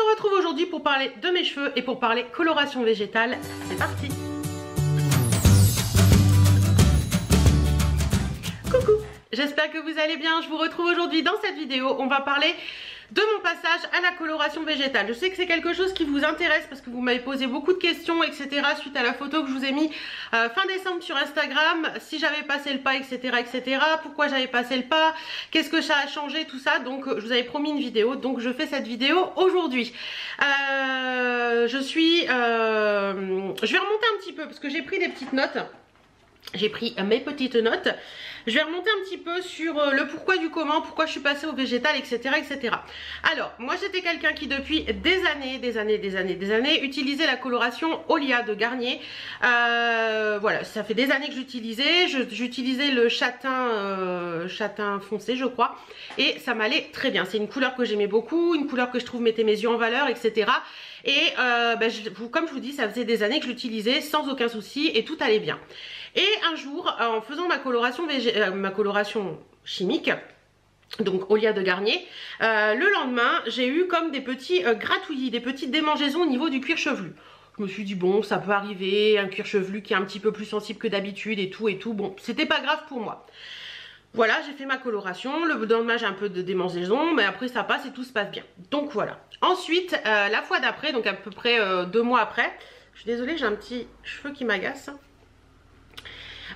se retrouve aujourd'hui pour parler de mes cheveux et pour parler coloration végétale. C'est parti Coucou J'espère que vous allez bien, je vous retrouve aujourd'hui dans cette vidéo. On va parler de mon passage à la coloration végétale. Je sais que c'est quelque chose qui vous intéresse parce que vous m'avez posé beaucoup de questions, etc. suite à la photo que je vous ai mis euh, fin décembre sur Instagram. Si j'avais passé le pas, etc. etc. Pourquoi j'avais passé le pas Qu'est-ce que ça a changé Tout ça. Donc je vous avais promis une vidéo. Donc je fais cette vidéo aujourd'hui. Euh, je suis... Euh, je vais remonter un petit peu parce que j'ai pris des petites notes. J'ai pris mes petites notes. Je vais remonter un petit peu sur euh, le pourquoi du comment, pourquoi je suis passée au végétal, etc. etc. Alors, moi j'étais quelqu'un qui depuis des années, des années, des années, des années, utilisait la coloration Olia de Garnier. Euh, voilà, ça fait des années que j'utilisais. J'utilisais le châtain, euh, châtain foncé, je crois. Et ça m'allait très bien. C'est une couleur que j'aimais beaucoup, une couleur que je trouve mettait mes yeux en valeur, etc. Et ben, comme je vous dis, ça faisait des années que je l'utilisais sans aucun souci et tout allait bien. Et un jour, en faisant ma coloration, euh, ma coloration chimique, donc Olia de Garnier. Euh, le lendemain, j'ai eu comme des petits euh, gratouillis, des petites démangeaisons au niveau du cuir chevelu. Je me suis dit bon, ça peut arriver, un cuir chevelu qui est un petit peu plus sensible que d'habitude et tout et tout. Bon, c'était pas grave pour moi. Voilà, j'ai fait ma coloration, le lendemain j'ai un peu de démangeaison, mais après ça passe et tout se passe bien. Donc voilà. Ensuite, la fois d'après, donc à peu près deux mois après, je suis désolée, j'ai un petit cheveu qui m'agace.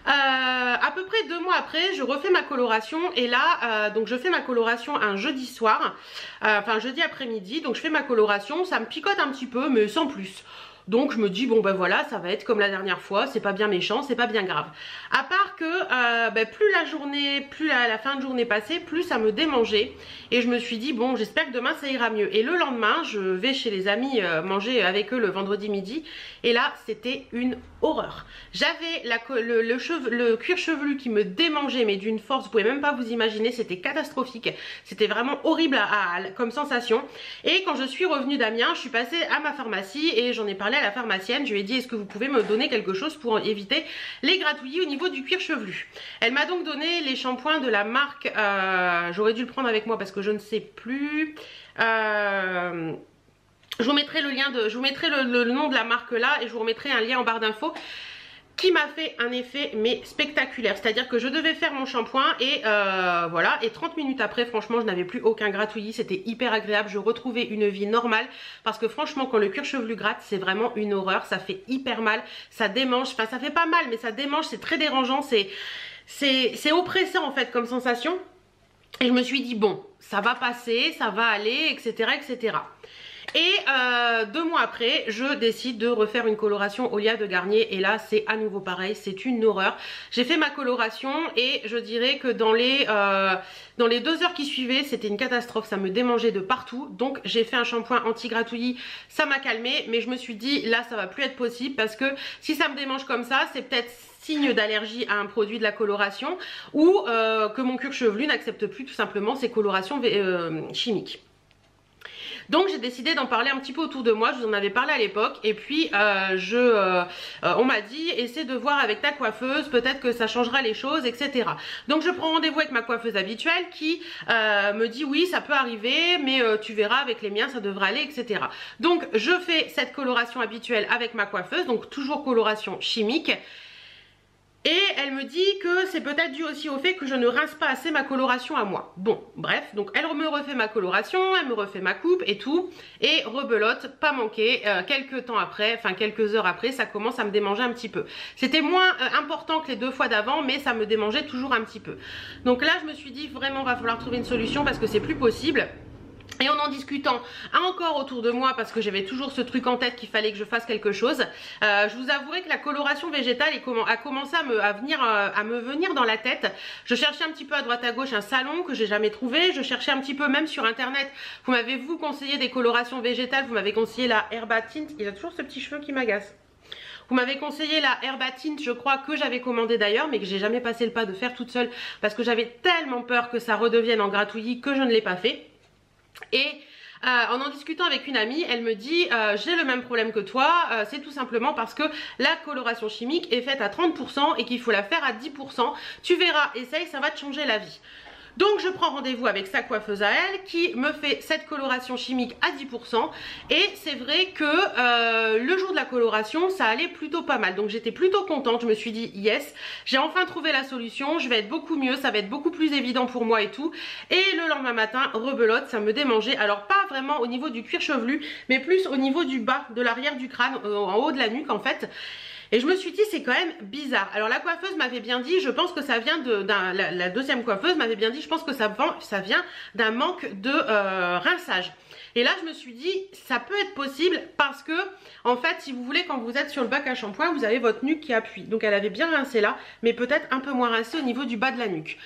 Euh, à peu près deux mois après, je refais ma coloration et là, euh, donc je fais ma coloration un jeudi soir, euh, enfin jeudi après-midi, donc je fais ma coloration, ça me picote un petit peu mais sans plus. Donc je me dis bon ben voilà ça va être comme la dernière fois, c'est pas bien méchant, c'est pas bien grave. À part que euh, ben, plus la journée, plus la, fin de journée passée, plus ça me démangeait. Et je me suis dit bon j'espère que demain ça ira mieux. Et le lendemain je vais chez les amis euh, manger avec eux le vendredi midi. Et là c'était une horreur. J'avais le cuir chevelu qui me démangeait mais d'une force, vous pouvez même pas vous imaginer, c'était catastrophique. C'était vraiment horrible comme sensation. Et quand je suis revenue d'Amiens, je suis passée à ma pharmacie et j'en ai parlé à la pharmacienne, je lui ai dit est-ce que vous pouvez me donner quelque chose pour éviter les gratouillis au niveau du cuir chevelu? Elle m'a donc donné les shampoings de la marque, euh, j'aurais dû le prendre avec moi parce que je ne sais plus... Euh, je vous mettrai le lien de, je vous mettrai le nom de la marque là et je vous remettrai un lien en barre d'infos qui m'a fait un effet mais spectaculaire. C'est à dire que je devais faire mon shampoing et euh, voilà. Et 30 minutes après franchement je n'avais plus aucun gratouillis c'était hyper agréable. Je retrouvais une vie normale. Parce que franchement quand le cuir chevelu gratte c'est vraiment une horreur. Ça fait hyper mal. Ça démange. Enfin ça fait pas mal mais ça démange. C'est très dérangeant. C'est c'est oppressant en fait comme sensation. Et je me suis dit bon ça va passer ça va aller etc etc et euh, deux mois après, je décide de refaire une coloration Olia de Garnier. Et là, c'est à nouveau pareil, c'est une horreur. J'ai fait ma coloration et je dirais que dans les, euh, dans les deux heures qui suivaient, c'était une catastrophe. Ça me démangeait de partout. Donc, j'ai fait un shampoing anti-gratouillis. Ça m'a calmé. Mais je me suis dit, là, ça va plus être possible parce que si ça me démange comme ça, c'est peut-être signe d'allergie à un produit de la coloration ou euh, que mon cuir chevelu n'accepte plus tout simplement ces colorations chimiques. Donc j'ai décidé d'en parler un petit peu autour de moi, je vous en avais parlé à l'époque. Et puis euh, je, euh, euh, on m'a dit essaie de voir avec ta coiffeuse, peut-être que ça changera les choses, etc. Donc je prends rendez-vous avec ma coiffeuse habituelle qui me dit oui ça peut arriver mais tu verras avec les miens ça devrait aller, etc. Donc je fais cette coloration habituelle avec ma coiffeuse, donc toujours coloration chimique et elle me dit que c'est peut-être dû aussi au fait que je ne rince pas assez ma coloration à moi. Bon, bref, donc elle me refait ma coloration, elle me refait ma coupe et tout. Et rebelote, pas manqué, euh, quelques temps après, enfin quelques heures après, ça commence à me démanger un petit peu. C'était moins euh, important que les deux fois d'avant, mais ça me démangeait toujours un petit peu. Donc là, je me suis dit, vraiment, va falloir trouver une solution parce que c'est plus possible. Et en en discutant encore autour de moi parce que j'avais toujours ce truc en tête qu'il fallait que je fasse quelque chose, euh, je vous avouerai que la coloration végétale a commencé à me, venir, euh, à me venir dans la tête. Je cherchais un petit peu à droite à gauche un salon que j'ai jamais trouvé, je cherchais un petit peu même sur internet. Vous m'avez vous conseillé des colorations végétales, vous m'avez conseillé la Herba Tint, il a toujours ce petit cheveu qui m'agace. Vous m'avez conseillé la Herba Tint, je crois que j'avais commandé d'ailleurs, mais que j'ai jamais passé le pas de faire toute seule parce que j'avais tellement peur que ça redevienne en gratouillis que je ne l'ai pas fait. Et euh, en en discutant avec une amie, elle me dit euh, j'ai le même problème que toi, euh, c'est tout simplement parce que la coloration chimique est faite à 30% et qu'il faut la faire à 10%. Tu verras, essaye, ça va te changer la vie. Donc je prends rendez-vous avec sa coiffeuse à elle qui me fait cette coloration chimique à 10% et c'est vrai que euh, le jour de la coloration ça allait plutôt pas mal. Donc j'étais plutôt contente, je me suis dit yes, j'ai enfin trouvé la solution, je vais être beaucoup mieux, ça va être beaucoup plus évident pour moi et tout. Et le lendemain matin, rebelote, ça me démangeait, alors pas vraiment au niveau du cuir chevelu mais plus au niveau du bas, de l'arrière du crâne, euh, en haut de la nuque en fait et je me suis dit, c'est quand même bizarre. Alors la coiffeuse m'avait bien dit, je pense que ça vient de... La, deuxième coiffeuse m'avait bien dit, je pense que ça, ça vient d'un manque de euh, rinçage. Et là, je me suis dit, ça peut être possible parce que, en fait, si vous voulez, quand vous êtes sur le bac à shampoing, vous avez votre nuque qui appuie. Donc elle avait bien rincé là, mais peut-être un peu moins rincé au niveau du bas de la nuque.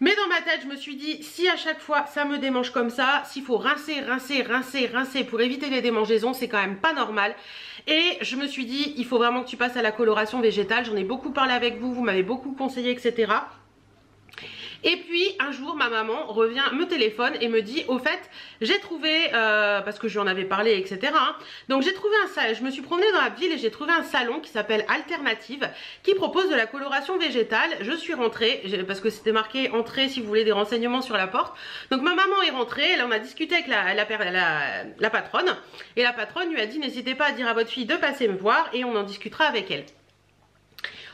Mais dans ma tête, je me suis dit, si à chaque fois ça me démange comme ça, s'il faut rincer, rincer, rincer, rincer pour éviter les démangeaisons, c'est quand même pas normal. Et je me suis dit, il faut vraiment que tu passes à la coloration végétale. J'en ai beaucoup parlé avec vous, vous m'avez beaucoup conseillé, etc. Et puis un jour ma maman revient, me téléphone et me dit au fait j'ai trouvé, euh, parce que je lui en avais parlé etc. Hein, donc j'ai trouvé un salon, je me suis promenée dans la ville et j'ai trouvé un salon qui s'appelle Alternative qui propose de la coloration végétale. Je suis rentrée parce que c'était marqué entrée si vous voulez des renseignements sur la porte. Donc ma maman est rentrée, elle en a discuté avec la patronne et la patronne lui a dit n'hésitez pas à dire à votre fille de passer me voir et on en discutera avec elle.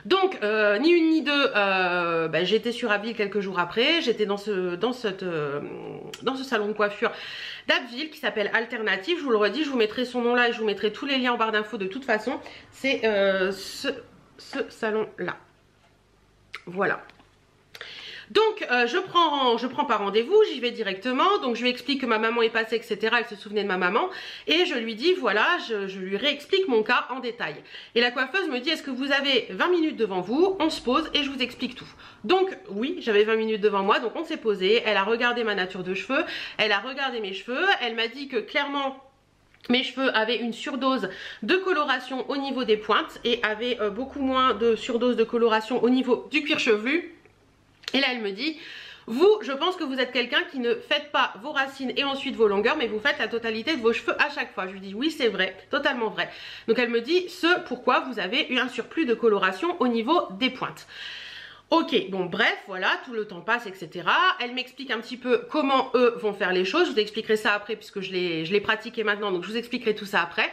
Donc, euh, ni une ni deux, euh, bah, j'étais sur Abbeville quelques jours après. J'étais dans ce, dans, cette, euh, dans ce salon de coiffure d'Abbeville qui s'appelle Alternative. Je vous le redis, je vous mettrai son nom là et je vous mettrai tous les liens en barre d'infos de toute façon. C'est ce, ce salon-là. Voilà. Donc euh, je prends je pas rendez-vous, j'y vais directement, donc je lui explique que ma maman est passée, etc. Elle se souvenait de ma maman et je lui dis voilà, je, lui réexplique mon cas en détail. Et la coiffeuse me dit est-ce que vous avez 20 minutes devant vous? On se pose et je vous explique tout. Donc oui, j'avais 20 minutes devant moi, donc on s'est posé, elle a regardé ma nature de cheveux, elle a regardé mes cheveux, elle m'a dit que clairement mes cheveux avaient une surdose de coloration au niveau des pointes et avaient euh, beaucoup moins de surdose de coloration au niveau du cuir chevelu. Et là, elle me dit, vous, je pense que vous êtes quelqu'un qui ne faites pas vos racines et ensuite vos longueurs, mais vous faites la totalité de vos cheveux à chaque fois. Je lui dis, oui, c'est vrai, totalement vrai. Donc elle me dit, ce pourquoi vous avez eu un surplus de coloration au niveau des pointes. Ok, bon bref, voilà, tout le temps passe, etc. Elle m'explique un petit peu comment eux vont faire les choses. Je vous expliquerai ça après puisque je l'ai pratiqué maintenant, donc je vous expliquerai tout ça après.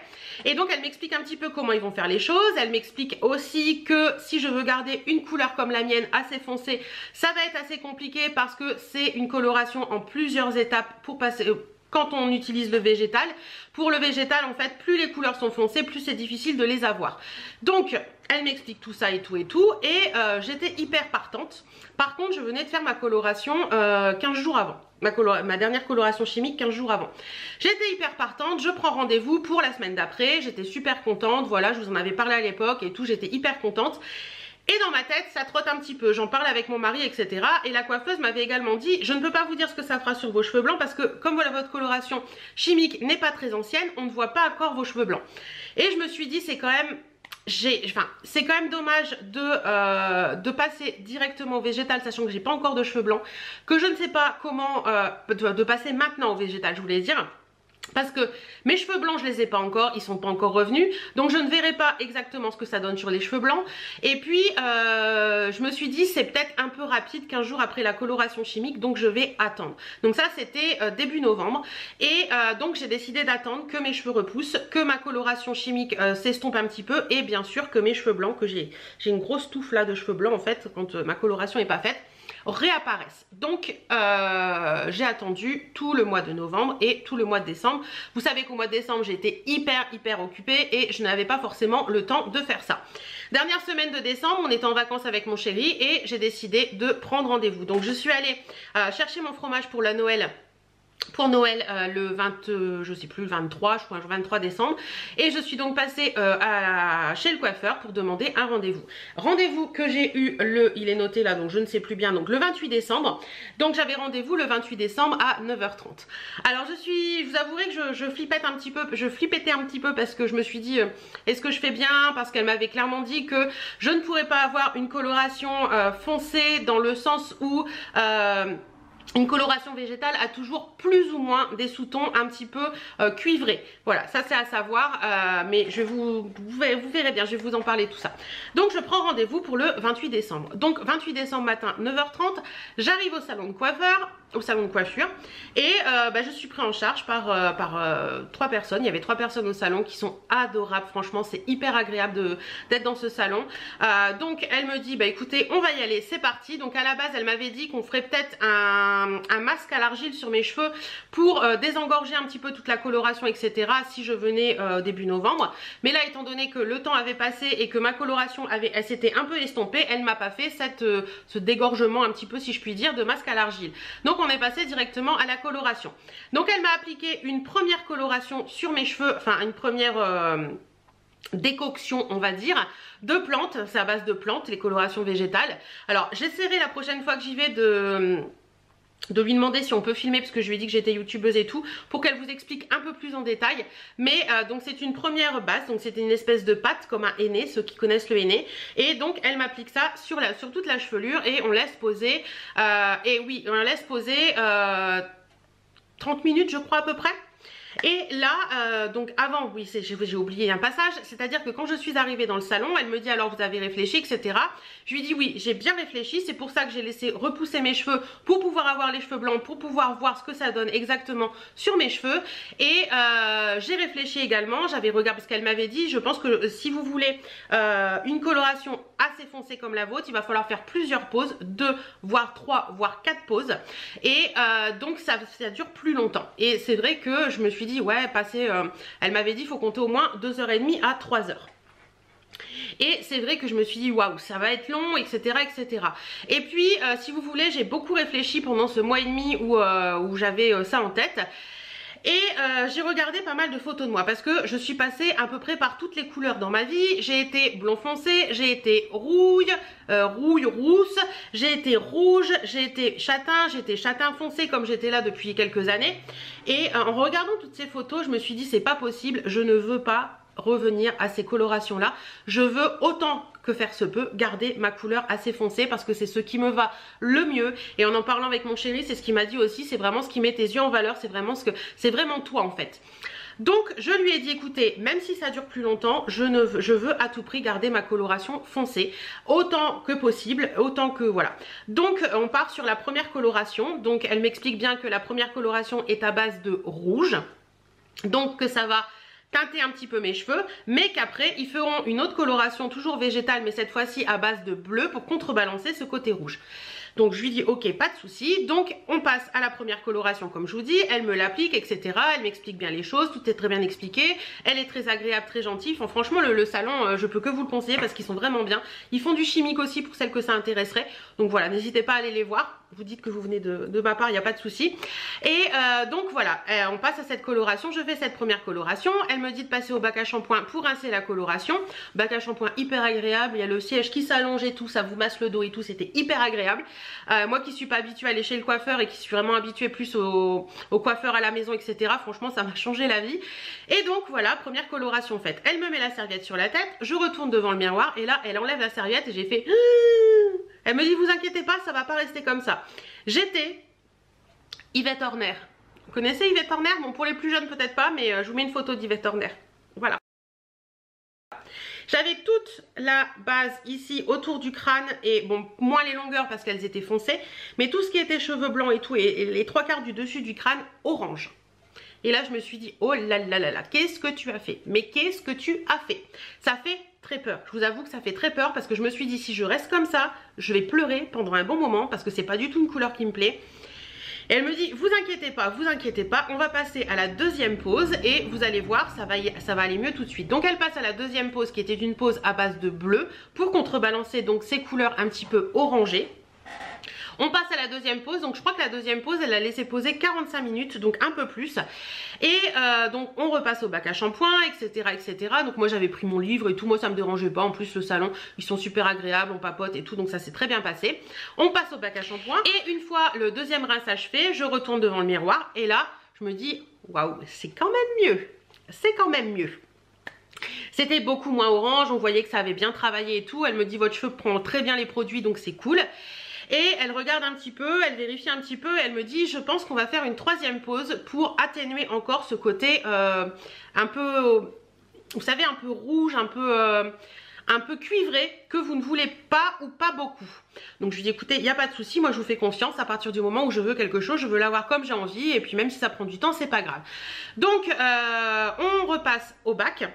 Et donc elle m'explique un petit peu comment ils vont faire les choses. Elle m'explique aussi que si je veux garder une couleur comme la mienne assez foncée, ça va être assez compliqué parce que c'est une coloration en plusieurs étapes pour passer quand on utilise le végétal. Pour le végétal, en fait, plus les couleurs sont foncées, plus c'est difficile de les avoir. Donc, elle m'explique tout ça et tout et tout. Et euh, j'étais hyper partante. Par contre, je venais de faire ma coloration 15 euh, jours avant. Ma, ma, dernière coloration chimique 15 jours avant. J'étais hyper partante, je prends rendez-vous pour la semaine d'après, j'étais super contente, voilà, je vous en avais parlé à l'époque et tout, j'étais hyper contente. Et dans ma tête, ça trotte un petit peu. J'en parle avec mon mari, etc. Et la coiffeuse m'avait également dit, je ne peux pas vous dire ce que ça fera sur vos cheveux blancs parce que comme voilà, votre coloration chimique n'est pas très ancienne, on ne voit pas encore vos cheveux blancs. Et je me suis dit, c'est quand même enfin, c'est quand même dommage de, euh, de passer directement au végétal, sachant que j'ai pas encore de cheveux blancs, que je ne sais pas comment, euh, de passer maintenant au végétal, je voulais dire. Parce que mes cheveux blancs je les ai pas encore, ils sont pas encore revenus. Donc je ne verrai pas exactement ce que ça donne sur les cheveux blancs. Et puis euh, je me suis dit c'est peut-être un peu rapide 15 jours après la coloration chimique Donc je vais attendre. Donc ça c'était euh, début novembre. Et euh, donc j'ai décidé d'attendre que mes cheveux repoussent Que ma coloration chimique s'estompe un petit peu Et bien sûr que mes cheveux blancs que j'ai. J'ai une grosse touffe là de cheveux blancs en fait Quand ma coloration n'est pas faite réapparaissent. Donc euh, j'ai attendu tout le mois de novembre et tout le mois de décembre. Vous savez qu'au mois de décembre été hyper hyper occupée et je n'avais pas forcément le temps de faire ça. Dernière semaine de décembre, on était en vacances avec mon chéri et j'ai décidé de prendre rendez-vous. Donc je suis allée euh, chercher mon fromage pour la Noël pour Noël euh, le 20, euh, je sais plus, le 23, je crois, le 23 décembre. Et je suis donc passée euh, chez le coiffeur pour demander un rendez-vous. Rendez-vous que j'ai eu, le, il est noté là, donc je ne sais plus bien, donc le 28 décembre. Donc j'avais rendez-vous le 28 décembre à 9h30. Alors je suis, je vous avouerai que je, je un petit peu, je flippettais un petit peu parce que je me suis dit, est-ce que je fais bien? Parce qu'elle m'avait clairement dit que je ne pourrais pas avoir une coloration foncée dans le sens où une coloration végétale a toujours plus ou moins des sous-tons un petit peu euh, cuivrés. Voilà, ça c'est à savoir, euh, mais je vous, vous, verrez bien, je vais vous en parler tout ça. Donc je prends rendez-vous pour le 28 décembre. Donc 28 décembre matin, 9h30, j'arrive au salon de coiffeur, au salon de coiffure et euh, bah, je suis pris en charge par, euh, par euh, trois personnes. Il y avait trois personnes au salon qui sont adorables. Franchement, c'est hyper agréable d'être dans ce salon. donc, elle me dit, bah écoutez, on va y aller, c'est parti. Donc, à la base, elle m'avait dit qu'on ferait peut-être un, un, masque à l'argile sur mes cheveux pour désengorger un petit peu toute la coloration, etc. si je venais début novembre. Mais là, étant donné que le temps avait passé et que ma coloration avait, elle s'était un peu estompée, elle m'a pas fait cette, ce dégorgement un petit peu, si je puis dire, de masque à l'argile. Donc, on est passé directement à la coloration. Donc elle m'a appliqué une première coloration sur mes cheveux, enfin une première... Euh, décoction on va dire de plantes, c'est à base de plantes les colorations végétales alors j'essaierai la prochaine fois que j'y vais de de lui demander si on peut filmer parce que je lui ai dit que j'étais youtubeuse et tout pour qu'elle vous explique un peu plus en détail. Mais euh, donc c'est une première base. Donc c'était une espèce de pâte comme un henné ceux qui connaissent le henné et donc elle m'applique ça sur, la, sur toute la chevelure et on laisse poser euh, et oui on laisse poser 30 euh, minutes je crois à peu près et là, euh, donc avant, oui, j'ai oublié un passage, c'est-à-dire que quand je suis arrivée dans le salon, elle me dit alors vous avez réfléchi, etc. Je lui dis oui, j'ai bien réfléchi, c'est pour ça que j'ai laissé repousser mes cheveux pour pouvoir avoir les cheveux blancs, pour pouvoir voir ce que ça donne exactement sur mes cheveux. Et euh, j'ai réfléchi également, j'avais regardé, parce qu'elle m'avait dit, je pense que si vous voulez euh, une coloration assez foncée comme la vôtre, il va falloir faire plusieurs pauses, deux, voire trois, voire quatre pauses. Et donc ça dure plus longtemps. Et c'est vrai que je me suis dit, ouais, passer, euh, elle m'avait dit, faut compter au moins 2h30 à 3h. Et c'est vrai que je me suis dit waouh ça va être long etc etc. Et puis euh, si vous voulez j'ai beaucoup réfléchi pendant ce mois et demi où, euh, où j'avais ça en tête. Et j'ai regardé pas mal de photos de moi parce que je suis passée à peu près par toutes les couleurs dans ma vie. J'ai été blond foncé, j'ai été rouille, rouille rousse, j'ai été rouge, j'ai été châtain, j'ai été châtain foncé comme j'étais là depuis quelques années. Et euh, en regardant toutes ces photos, je me suis dit c'est pas possible, je ne veux pas revenir à ces colorations là je veux autant que faire se peut garder ma couleur assez foncée parce que c'est ce qui me va le mieux. Et en en parlant avec mon chéri c'est ce qu'il m'a dit aussi c'est vraiment ce qui met tes yeux en valeur c'est vraiment ce que c'est vraiment toi en fait. Donc je lui ai dit écoutez même si ça dure plus longtemps je, je veux à tout prix garder ma coloration foncée autant que possible autant que voilà. Donc on part sur la première coloration. Donc elle m'explique bien que la première coloration est à base de rouge. Donc que ça va teinter un petit peu mes cheveux mais qu'après ils feront une autre coloration toujours végétale mais cette fois-ci à base de bleu pour contrebalancer ce côté rouge donc je lui dis ok pas de souci. Donc on passe à la première coloration comme je vous dis, elle me l'applique etc. Elle m'explique bien les choses, tout est très bien expliqué. Elle est très agréable, très gentille. Franchement le, salon euh, je peux que vous le conseiller parce qu'ils sont vraiment bien. Ils font du chimique aussi pour celles que ça intéresserait. Donc voilà n'hésitez pas à aller les voir. Vous dites que vous venez de, ma part, il n'y a pas de souci. Et euh, donc voilà, euh, on passe à cette coloration. Je fais cette première coloration. Elle me dit de passer au bac à shampoing pour rincer la coloration. Bac à shampoing hyper agréable. Il y a le siège qui s'allonge et tout, ça vous masse le dos et tout. C'était hyper agréable. Euh, moi qui suis pas habituée à aller chez le coiffeur et qui suis vraiment habituée plus au, coiffeur à la maison, etc. Franchement, ça m'a changé la vie. Et donc voilà, première coloration faite. Elle me met la serviette sur la tête. Je retourne devant le miroir et là, elle enlève la serviette et j'ai fait... Elle me dit, vous inquiétez pas, ça va pas rester comme ça. J'étais Yvette Horner. Vous connaissez Yvette Horner? Bon, pour les plus jeunes peut-être pas, mais euh, je vous mets une photo d'Yvette Horner. Voilà. J'avais toute la base ici autour du crâne et bon moins les longueurs parce qu'elles étaient foncées mais tout ce qui était cheveux blancs et tout et, les trois quarts du dessus du crâne orange. Et là je me suis dit oh là là là là qu'est-ce que tu as fait? Mais qu'est-ce que tu as fait? Ça fait très peur. Je vous avoue que ça fait très peur parce que je me suis dit si je reste comme ça je vais pleurer pendant un bon moment parce que c'est pas du tout une couleur qui me plaît elle me dit, vous inquiétez pas, vous inquiétez pas, on va passer à la deuxième pause et vous allez voir, ça va, aller mieux tout de suite. Donc elle passe à la deuxième pause qui était une pause à base de bleu pour contrebalancer donc ces couleurs un petit peu orangées. On passe à la deuxième pause, donc je crois que la deuxième pause elle a laissé poser 45 minutes, donc un peu plus. Et euh, donc on repasse au bac à shampoing, etc. etc. Donc moi j'avais pris mon livre et tout, moi ça me dérangeait pas. En plus le salon, ils sont super agréables, on papote et tout, donc ça s'est très bien passé. On passe au bac à shampoing et une fois le deuxième rinçage fait, je retourne devant le miroir et là je me dis waouh c'est quand même mieux, c'est quand même mieux. C'était beaucoup moins orange, on voyait que ça avait bien travaillé et tout. Elle me dit votre cheveu prend très bien les produits donc c'est cool. Et elle regarde un petit peu, elle vérifie un petit peu, elle me dit je pense qu'on va faire une troisième pause pour atténuer encore ce côté euh, un peu, vous savez, un peu rouge, un peu... Euh, un peu cuivré que vous ne voulez pas ou pas beaucoup. Donc je lui dis écoutez, il n'y a pas de souci, moi je vous fais confiance à partir du moment où je veux quelque chose, je veux l'avoir comme j'ai envie et puis même si ça prend du temps, c'est pas grave. Donc euh, on repasse au bac.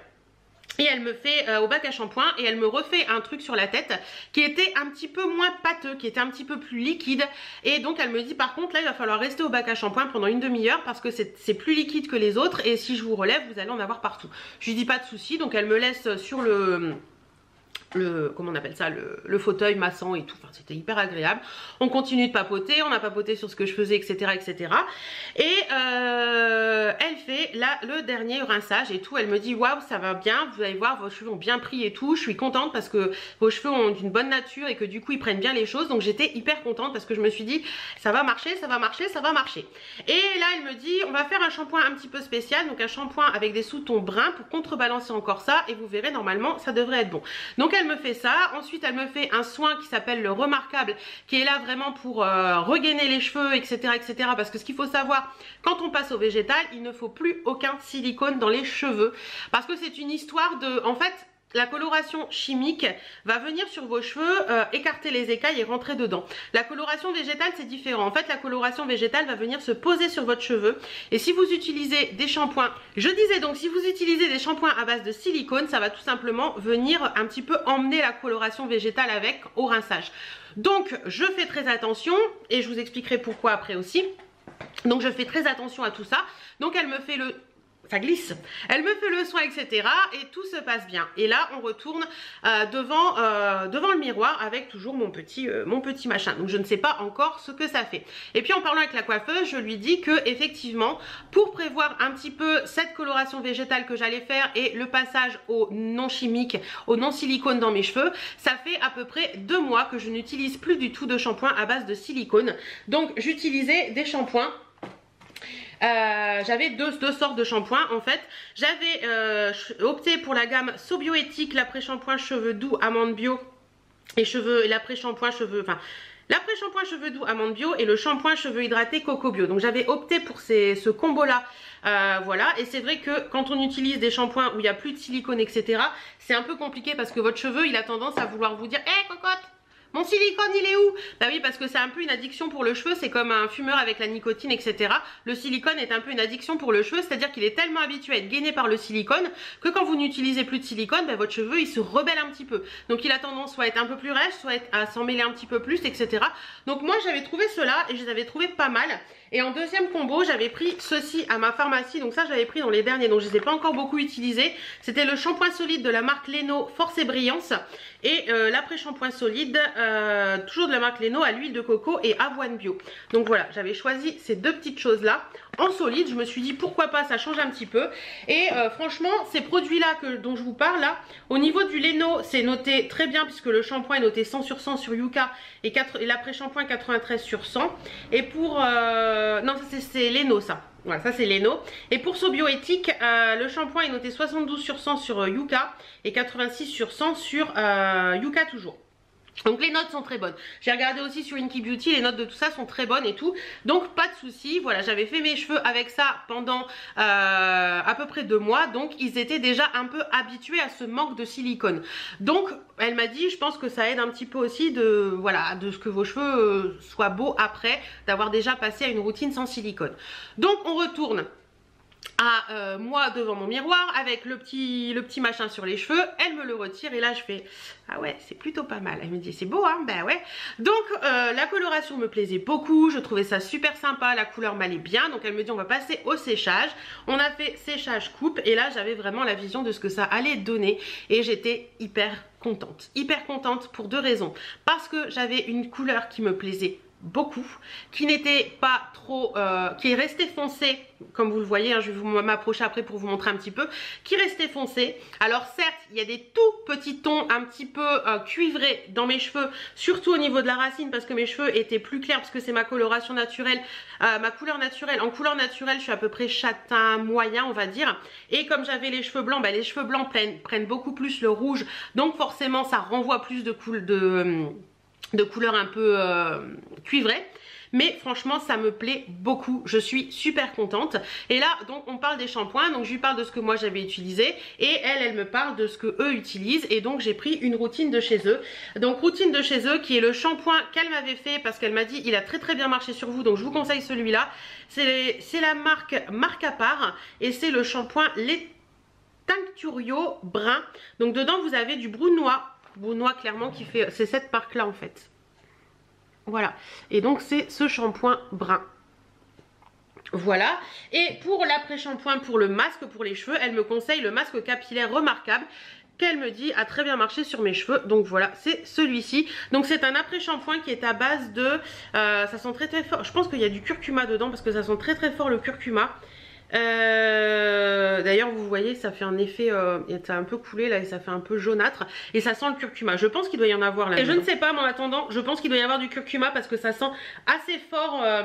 Et elle me fait euh, au bac à shampoing et elle me refait un truc sur la tête qui était un petit peu moins pâteux, qui était un petit peu plus liquide. Et donc elle me dit par contre là il va falloir rester au bac à shampoing pendant une demi-heure parce que c'est plus liquide que les autres et si je vous relève vous allez en avoir partout. Je lui dis pas de souci donc elle me laisse sur le le, comment on appelle ça, le, fauteuil massant et tout, enfin c'était hyper agréable. On continue de papoter, on a papoté sur ce que je faisais, etc. etc. Et euh, elle fait là le dernier rinçage et tout, elle me dit waouh ça va bien, vous allez voir vos cheveux ont bien pris et tout, je suis contente parce que vos cheveux ont une bonne nature et que du coup ils prennent bien les choses, donc j'étais hyper contente parce que je me suis dit ça va marcher, ça va marcher, ça va marcher. Et là elle me dit on va faire un shampoing un petit peu spécial, donc un shampoing avec des sous-tons bruns pour contrebalancer encore ça et vous verrez normalement ça devrait être bon. Donc elle me fait ça. Ensuite, elle me fait un soin qui s'appelle le remarquable, qui est là vraiment pour euh, regainer les cheveux, etc., etc. Parce que ce qu'il faut savoir, quand on passe au végétal, il ne faut plus aucun silicone dans les cheveux. Parce que c'est une histoire de... En fait, la coloration chimique va venir sur vos cheveux, euh, écarter les écailles et rentrer dedans. La coloration végétale, c'est différent. En fait, la coloration végétale va venir se poser sur votre cheveu. Et si vous utilisez des shampoings, je disais donc, si vous utilisez des shampoings à base de silicone, ça va tout simplement venir un petit peu emmener la coloration végétale avec au rinçage. Donc, je fais très attention et je vous expliquerai pourquoi après aussi. Donc, je fais très attention à tout ça. Donc, elle me fait le ça glisse. Elle me fait le soin, etc. Et tout se passe bien. Et là, on retourne euh, devant, euh, devant le miroir avec toujours mon petit, euh, mon petit machin. Donc, je ne sais pas encore ce que ça fait. Et puis, en parlant avec la coiffeuse, je lui dis que effectivement, pour prévoir un petit peu cette coloration végétale que j'allais faire et le passage au non chimique, au non silicone dans mes cheveux, ça fait à peu près deux mois que je n'utilise plus du tout de shampoing à base de silicone. Donc, j'utilisais des shampoings euh, j'avais deux, sortes de shampoings en fait. J'avais euh, opté pour la gamme Sobioéthique, l'après-shampoing cheveux doux amande bio et cheveux l'après-shampoing cheveux, enfin l'après-shampoing cheveux doux amande bio et le shampoing cheveux hydratés coco bio. Donc j'avais opté pour ce combo là. Euh, voilà, et c'est vrai que quand on utilise des shampoings où il n'y a plus de silicone, etc., c'est un peu compliqué parce que votre cheveu, il a tendance à vouloir vous dire Hé hey, cocotte, mon silicone il est où? Bah oui parce que c'est un peu une addiction pour le cheveu, c'est comme un fumeur avec la nicotine etc. Le silicone est un peu une addiction pour le cheveu, c'est-à-dire qu'il est tellement habitué à être gainé par le silicone que quand vous n'utilisez plus de silicone, bah, votre cheveu il se rebelle un petit peu. Donc il a tendance soit à être un peu plus rêche, soit à s'en mêler un petit peu plus etc. Donc moi j'avais trouvé cela et je les avais trouvés pas mal. Et en deuxième combo, j'avais pris ceci à ma pharmacie. Donc ça, j'avais pris dans les derniers. Donc je les ai pas encore beaucoup utilisés. C'était le shampoing solide de la marque Leno Force et Brillance. Et euh, l'après-shampoing solide, euh, toujours de la marque Leno, à l'huile de coco et avoine bio. Donc voilà, j'avais choisi ces deux petites choses-là en solide. Je me suis dit pourquoi pas, ça change un petit peu. Et euh, franchement, ces produits-là dont je vous parle, là, au niveau du Leno, c'est noté très bien puisque le shampoing est noté 100 sur 100 sur Yuka et, et l'après-shampoing 93 sur 100. Et pour... Non, c'est Leno ça. Voilà, ça c'est Leno. Et pour Sobioéthique, euh, le shampoing est noté 72 sur 100 sur euh, Yuka et 86 sur 100 sur Yuka toujours. Donc les notes sont très bonnes. J'ai regardé aussi sur Inky Beauty, les notes de tout ça sont très bonnes et tout. Donc pas de souci. Voilà, j'avais fait mes cheveux avec ça pendant à peu près deux mois. Donc ils étaient déjà un peu habitués à ce manque de silicone. Donc elle m'a dit, je pense que ça aide un petit peu aussi de, voilà, de ce que vos cheveux euh, soient beaux après, d'avoir déjà passé à une routine sans silicone. Donc on retourne à euh, moi devant mon miroir avec le petit, le petit machin sur les cheveux, elle me le retire et là je fais ah ouais c'est plutôt pas mal, elle me dit c'est beau hein, ben ouais. Donc euh, la coloration me plaisait beaucoup, je trouvais ça super sympa, la couleur m'allait bien. Donc elle me dit on va passer au séchage, on a fait séchage coupe. Et là j'avais vraiment la vision de ce que ça allait donner. Et j'étais hyper contente, hyper contente pour deux raisons, parce que j'avais une couleur qui me plaisait beaucoup, qui n'était pas trop, euh, qui est resté foncé, comme vous le voyez, hein, je vais m'approcher après pour vous montrer un petit peu, qui restait foncé. Alors certes, il y a des tout petits tons un petit peu euh, cuivrés dans mes cheveux, surtout au niveau de la racine, parce que mes cheveux étaient plus clairs, parce que c'est ma coloration naturelle, euh, ma couleur naturelle. En couleur naturelle, je suis à peu près châtain moyen, on va dire. Et comme j'avais les cheveux blancs, bah, les cheveux blancs prennent, beaucoup plus le rouge, donc forcément ça renvoie plus de couleur de de couleur un peu euh, cuivrée mais franchement ça me plaît beaucoup. Je suis super contente. Et là donc on parle des shampoings. Donc je lui parle de ce que moi j'avais utilisé. Et elle elle me parle de ce que eux utilisent. Et donc j'ai pris une routine de chez eux. Donc routine de chez eux qui est le shampoing qu'elle m'avait fait parce qu'elle m'a dit il a très très bien marché sur vous. Donc je vous conseille celui-là. C'est la marque marque à part et c'est le shampoing les Tincturio brun donc dedans vous avez du brunois brunois clairement qui fait c'est cette marque là en fait voilà. Et donc c'est ce shampoing brun. Voilà. Et pour l'après-shampoing, pour le masque pour les cheveux, elle me conseille le masque capillaire remarquable qu'elle me dit a très bien marché sur mes cheveux donc voilà c'est celui-ci donc c'est un après-shampoing qui est à base de euh, ça sent très très fort je pense qu'il y a du curcuma dedans parce que ça sent très très fort le curcuma euh, d'ailleurs vous voyez ça fait un effet euh, ça a un peu coulé là et ça fait un peu jaunâtre et ça sent le curcuma. Je pense qu'il doit y en avoir là et je ne sais pas mais en attendant je pense qu'il doit y avoir du curcuma parce que ça sent assez fort euh,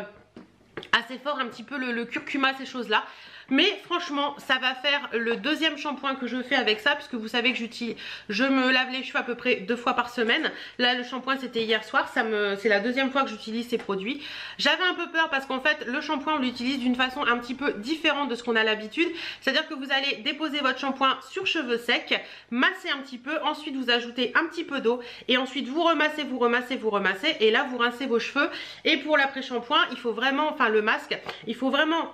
assez fort un petit peu le curcuma ces choses là mais franchement, ça va faire le deuxième shampoing que je fais avec ça, puisque vous savez que j'utilise, je me lave les cheveux à peu près deux fois par semaine. Là, le shampoing c'était hier soir, me, c'est la deuxième fois que j'utilise ces produits. J'avais un peu peur parce qu'en fait, le shampoing on l'utilise d'une façon un petit peu différente de ce qu'on a l'habitude. C'est-à-dire que vous allez déposer votre shampoing sur cheveux secs, masser un petit peu, ensuite vous ajoutez un petit peu d'eau et ensuite vous remassez, vous remassez, vous remassez et là vous rincez vos cheveux. Et pour l'après-shampoing, il faut vraiment, enfin le masque, il faut vraiment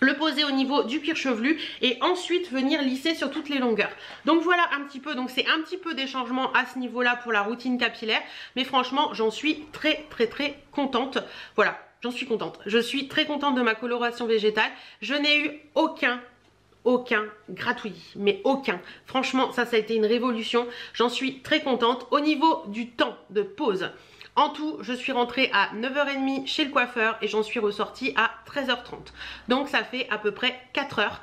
le poser au niveau du cuir chevelu et ensuite venir lisser sur toutes les longueurs. Donc voilà un petit peu, donc c'est un petit peu des changements à ce niveau-là pour la routine capillaire, mais franchement j'en suis très très très contente. Voilà, j'en suis contente. Je suis très contente de ma coloration végétale. Je n'ai eu aucun aucun gratuit, mais aucun. Franchement, ça, ça a été une révolution. J'en suis très contente. Au niveau du temps de pause, en tout, je suis rentrée à 9h30 chez le coiffeur et j'en suis ressortie à 13h30. Donc ça fait à peu près 4 heures.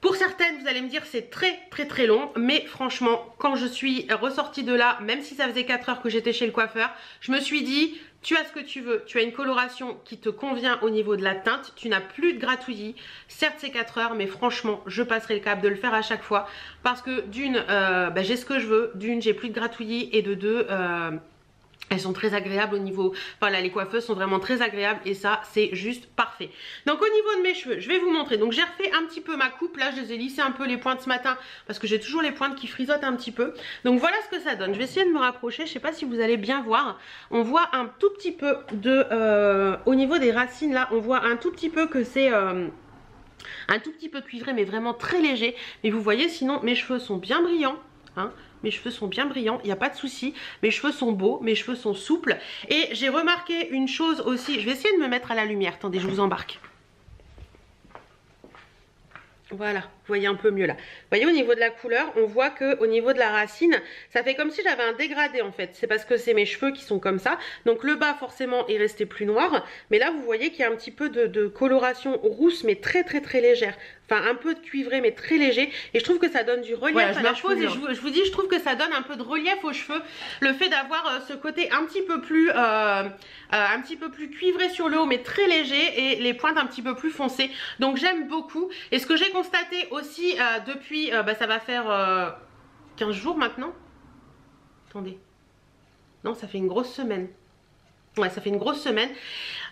Pour certaines, vous allez me dire c'est très très très long, mais franchement, quand je suis ressortie de là, même si ça faisait 4 heures que j'étais chez le coiffeur, je me suis dit, tu as ce que tu veux, tu as une coloration qui te convient au niveau de la teinte, tu n'as plus de gratouillis, certes c'est 4 heures, mais franchement, je passerai le cap de le faire à chaque fois, parce que d'une, euh, bah, j'ai ce que je veux, d'une, j'ai plus de gratouillis, et de deux... Euh, elles sont très agréables au niveau, enfin là les coiffeuses sont vraiment très agréables et ça c'est juste parfait. Donc au niveau de mes cheveux, je vais vous montrer. Donc j'ai refait un petit peu ma coupe, là je les ai lissé un peu les pointes ce matin parce que j'ai toujours les pointes qui frisotent un petit peu. Donc voilà ce que ça donne. Je vais essayer de me rapprocher, je sais pas si vous allez bien voir. On voit un tout petit peu de, euh, au niveau des racines là, on voit un tout petit peu que c'est... Euh, un tout petit peu cuivré mais vraiment très léger. Mais vous voyez sinon mes cheveux sont bien brillants. Hein mes cheveux sont bien brillants, il n'y a pas de souci. Mes cheveux sont beaux, mes cheveux sont souples. Et j'ai remarqué une chose aussi, je vais essayer de me mettre à la lumière. Attendez, je vous embarque. Voilà, vous voyez un peu mieux là. Vous voyez au niveau de la couleur, on voit que au niveau de la racine, ça fait comme si j'avais un dégradé en fait. C'est parce que c'est mes cheveux qui sont comme ça. Donc le bas forcément est resté plus noir. Mais là vous voyez qu'il y a un petit peu de, coloration rousse mais très très très légère. Enfin un peu de cuivré mais très léger. Et je trouve que ça donne du relief à la pose et je vous, dis, je trouve que ça donne un peu de relief aux cheveux. Le fait d'avoir euh, ce côté un petit peu plus... Euh, euh, un petit peu plus cuivré sur le haut mais très léger et les pointes un petit peu plus foncées. Donc j'aime beaucoup. Et ce que j'ai constaté aussi depuis bah, ça va faire 15 jours maintenant. Attendez. Non ça fait une grosse semaine. Ouais, ça fait une grosse semaine.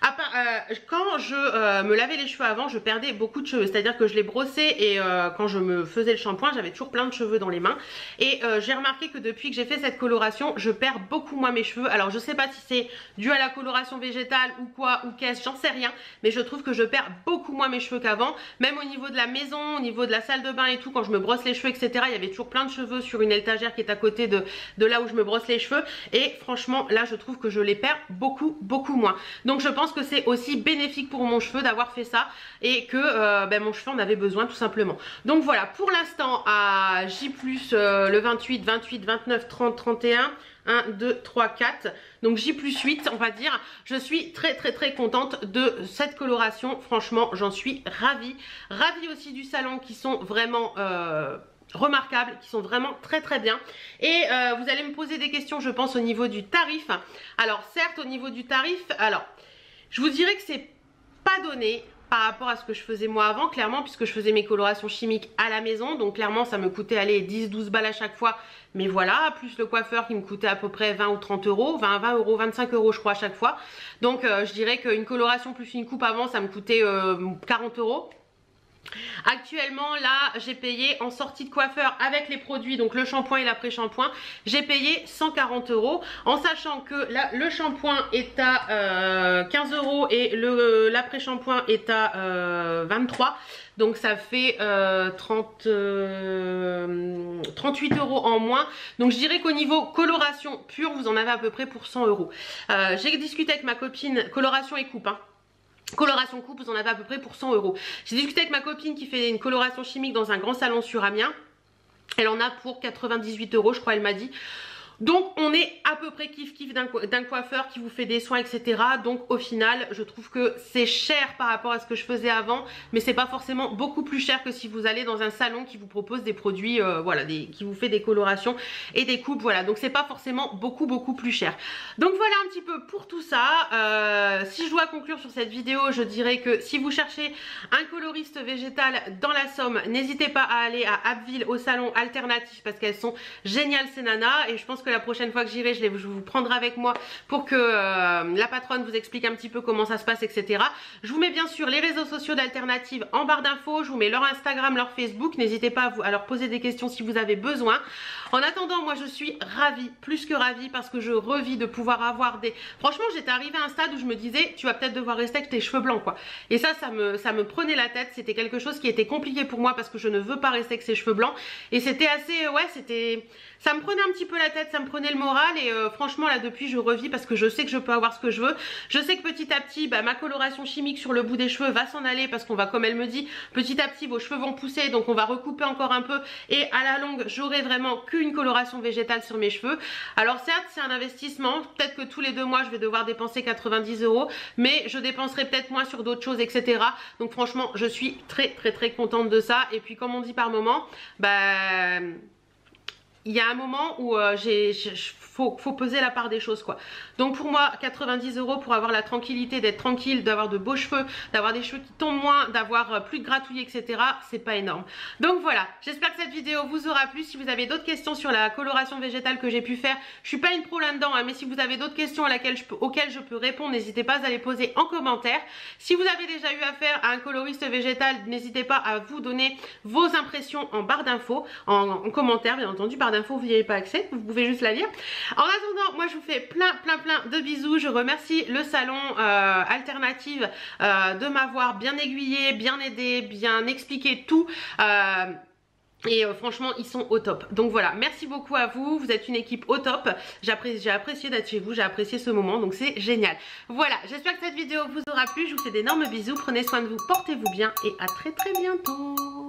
Euh, quand je euh, me lavais les cheveux avant, je perdais beaucoup de cheveux. C'est-à-dire que je les brossais et euh, quand je me faisais le shampoing, j'avais toujours plein de cheveux dans les mains. Et j'ai remarqué que depuis que j'ai fait cette coloration, je perds beaucoup moins mes cheveux. Alors je sais pas si c'est dû à la coloration végétale ou quoi, ou qu'est-ce, j'en sais rien. Mais je trouve que je perds beaucoup moins mes cheveux qu'avant. Même au niveau de la maison, au niveau de la salle de bain et tout, quand je me brosse les cheveux, etc. Il y avait toujours plein de cheveux sur une étagère qui est à côté de, de là où je me brosse les cheveux. Et franchement, là je trouve que je les perds beaucoup beaucoup moins donc je pense que c'est aussi bénéfique pour mon cheveu d'avoir fait ça et que euh, ben, mon cheveu en avait besoin tout simplement. Donc voilà pour l'instant à J euh, le 28 28 29 30 31 1, 2, 3, 4 donc J plus 8 on va dire. Je suis très très très contente de cette coloration. Franchement j'en suis ravie. Ravie aussi du salon qui sont vraiment euh, remarquables, qui sont vraiment très très bien. Et vous allez me poser des questions, je pense, au niveau du tarif. Alors certes, au niveau du tarif, alors, je vous dirais que c'est pas donné, par rapport à ce que je faisais moi avant, clairement, puisque je faisais mes colorations chimiques à la maison. Donc clairement, ça me coûtait aller 10-12 balles à chaque fois. Mais voilà, plus le coiffeur qui me coûtait à peu près 20 ou 30 euros, 20, 20 euros, 25 euros je crois à chaque fois. Donc euh, je dirais qu'une coloration plus une coupe avant, ça me coûtait 40 euros. Actuellement là j'ai payé en sortie de coiffeur avec les produits donc le shampoing et l'après-shampoing j'ai payé 140 euros en sachant que là, le shampoing est à 15 euh, euros et l'après-shampoing est à 23 euh, donc ça fait 30, euh, 38 euros en moins. Donc je dirais qu'au niveau coloration pure vous en avez à peu près pour 100 euros. J'ai discuté avec ma copine coloration et coupe hein. Coloration coupe, vous en avez à peu près pour 100 euros. J'ai discuté avec ma copine qui fait une coloration chimique dans un grand salon sur Amiens. Elle en a pour 98 euros, je crois, elle m'a dit. Donc on est à peu près kiff kiff d'un coiffeur qui vous fait des soins etc. Donc au final je trouve que c'est cher par rapport à ce que je faisais avant mais c'est pas forcément beaucoup plus cher que si vous allez dans un salon qui vous propose des produits euh, voilà qui vous fait des colorations et des coupes voilà donc c'est pas forcément beaucoup beaucoup plus cher. Donc voilà un petit peu pour tout ça. Euh, si je dois conclure sur cette vidéo je dirais que si vous cherchez un coloriste végétal dans la Somme n'hésitez pas à aller à Abbeville au salon alternatif parce qu'elles sont géniales ces nanas et je pense que la prochaine fois que j'irai, je, je vous prendrai avec moi pour que euh, la patronne vous explique un petit peu comment ça se passe, etc. Je vous mets bien sûr les réseaux sociaux d'Alternative en barre d'infos. Je vous mets leur Instagram, leur Facebook. N'hésitez pas à, vous, leur poser des questions si vous avez besoin. En attendant, moi je suis ravie, plus que ravie, parce que je revis de pouvoir avoir des... Franchement, j'étais arrivée à un stade où je me disais, tu vas peut-être devoir rester avec tes cheveux blancs, quoi. Et ça, ça me, ça me prenait la tête. C'était quelque chose qui était compliqué pour moi parce que je ne veux pas rester avec ses cheveux blancs. Et c'était assez... Ouais, c'était... Ça me prenait un petit peu la tête, ça me prenait le moral et euh, franchement là depuis je revis parce que je sais que je peux avoir ce que je veux. Je sais que petit à petit bah, ma coloration chimique sur le bout des cheveux va s'en aller parce qu'on va comme elle me dit petit à petit vos cheveux vont pousser donc on va recouper encore un peu et à la longue j'aurai vraiment qu'une coloration végétale sur mes cheveux. Alors certes c'est un investissement, peut-être que tous les deux mois je vais devoir dépenser 90 euros mais je dépenserai peut-être moins sur d'autres choses etc. Donc franchement je suis très très très contente de ça et puis comme on dit par moment bah il y a un moment où euh, j'ai faut, peser la part des choses quoi. Donc pour moi 90 euros pour avoir la tranquillité d'être tranquille, d'avoir de beaux cheveux, d'avoir des cheveux qui tombent moins, d'avoir euh, plus de gratouilles etc. C'est pas énorme. Donc voilà, j'espère que cette vidéo vous aura plu. Si vous avez d'autres questions sur la coloration végétale que j'ai pu faire, je suis pas une pro là-dedans hein, mais si vous avez d'autres questions auxquelles je peux répondre, n'hésitez pas à les poser en commentaire. Si vous avez déjà eu affaire à un coloriste végétal, n'hésitez pas à vous donner vos impressions en barre d'infos, en, en commentaire bien entendu, barre d'infos vous n'y avez pas accès, vous pouvez juste la lire. En attendant, moi je vous fais plein plein plein de bisous. Je remercie le salon euh, Alternative euh, de m'avoir bien aiguillé, bien aidé, bien expliqué tout. Euh, et franchement ils sont au top Donc voilà merci beaucoup à vous Vous êtes une équipe au top J'ai apprécié, apprécié d'être chez vous J'ai apprécié ce moment donc c'est génial Voilà j'espère que cette vidéo vous aura plu Je vous fais d'énormes bisous Prenez soin de vous, portez-vous bien Et à très très bientôt